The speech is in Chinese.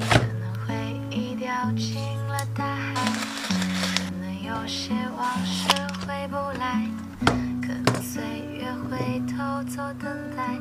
可能回忆掉进了大海，可能有些往事回不来，可能岁月会偷走等待。